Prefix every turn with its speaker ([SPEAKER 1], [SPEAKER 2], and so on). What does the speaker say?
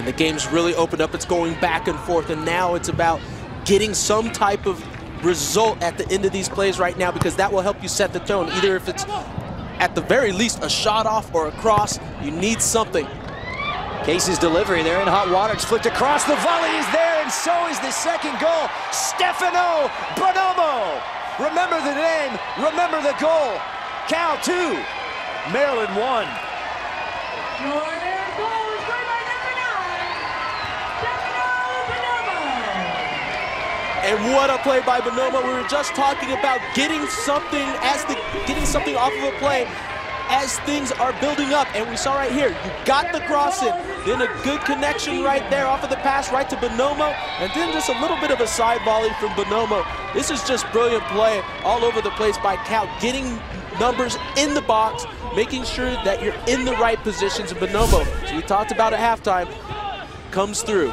[SPEAKER 1] And the game's really opened up. It's going back and forth, and now it's about getting some type of result at the end of these plays right now because that will help you set the tone. Either if it's at the very least a shot off or a cross, you need something.
[SPEAKER 2] Casey's delivery there in hot water. It's flicked across. The volley is there, and so is the second goal. Stefano Bonomo. Remember the name, remember the goal. Cal 2, Maryland 1.
[SPEAKER 1] And what a play by Bonomo. We were just talking about getting something as the getting something off of a play as things are building up. And we saw right here, you got the cross in, then a good connection right there off of the pass right to Bonomo, and then just a little bit of a side volley from Bonomo. This is just brilliant play all over the place by Cal, getting numbers in the box, making sure that you're in the right positions. And Bonomo, as we talked about at halftime, comes through.